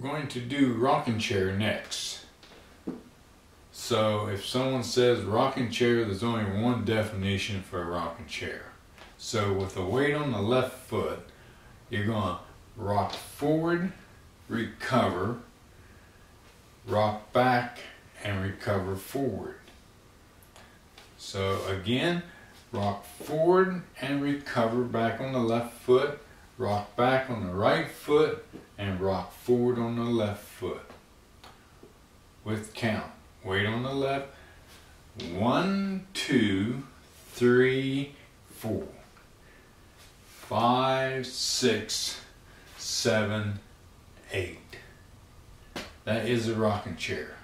going to do rocking chair next. So if someone says rocking chair, there's only one definition for a rocking chair. So with the weight on the left foot, you're going to rock forward, recover, rock back, and recover forward. So again, rock forward and recover back on the left foot, rock back on the right foot, and rock forward on the left foot. With count, weight on the left, one, two, three, four, five, six, seven, eight. That is a rocking chair.